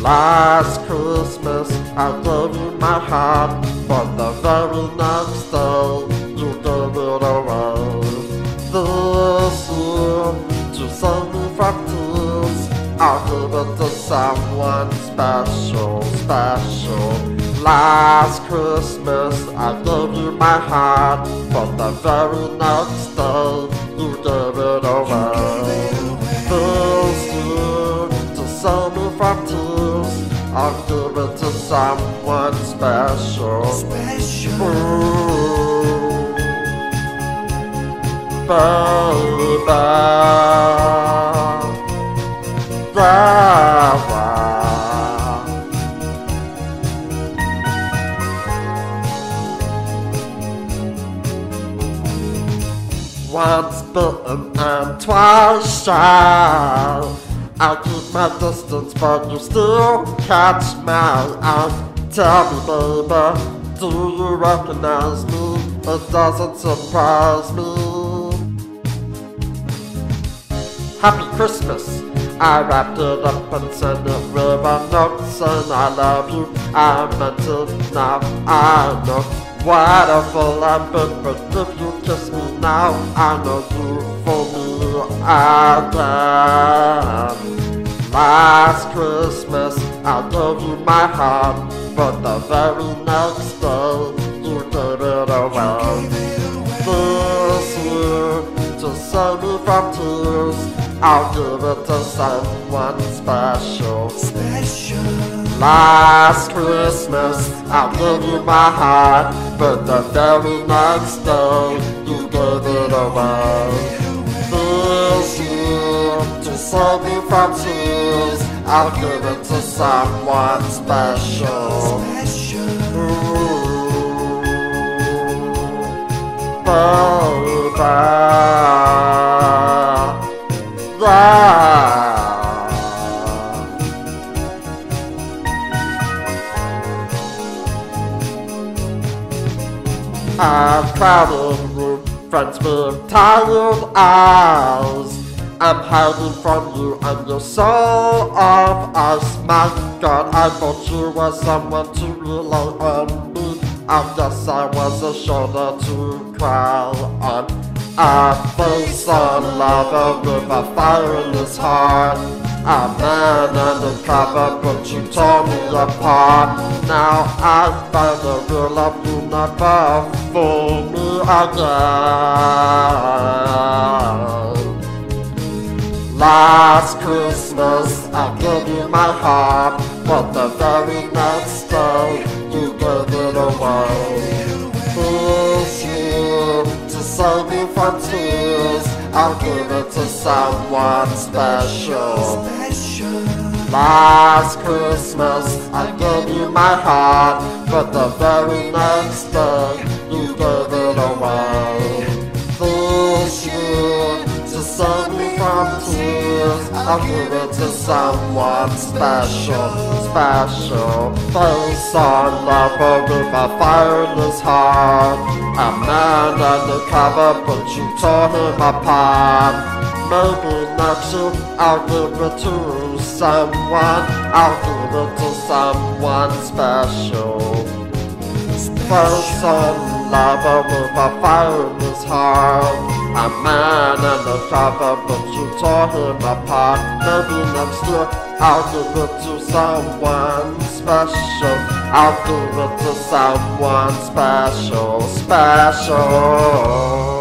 Last Christmas I gave you my heart, but the very next day you gave it away. This year, to save me from tears, I'll give it to someone special, special. Last Christmas I gave you my heart, but the very next day you gave it away. This year, to save me from tears, I'll give it to someone special. Special. Ooh, baby. Once bitten and twice shy. I keep my distance, but you still catch my eye. Tell me, baby, do you recognize me? It doesn't surprise me. Happy Christmas. I wrapped it up and sent it with a note I love you. I meant it now. I know what a fool I've been, but if you kiss me now, I know you for me again. Last Christmas I gave you my heart, but the very next day you gave it away. This year, to save me from tears, I'll give it to someone special. Special. Last Christmas, I gave you my heart, but the very next day, you gave it away. This year, to save me from tears, I'll give it to someone special. Ooh, baby. I'm crowded with friends with tired eyes. I'm hiding from you and your soul of ice. My God, I thought you were someone to rely on me. I guess I was a shoulder to cry on. I face a lover with a fire in his heart. A man undercover, but you tore me apart. Now I find a real love you never fool me again. Last Christmas I gave you my heart, but the very next day you gave it away. This year, to save me from tears, I'll give it to someone special. Last Christmas I gave you my heart, but the very next day you gave it I'll give it to someone special, special. Face on lover with a fire his heart. A man undercover, but you tore him apart. Maybe next year I'll give it to someone. I'll give it to someone special. Person lover with a fire in his heart. A man and a undercover, but you tore him apart. Maybe next year I'll give it to someone special. I'll give it to someone special, special.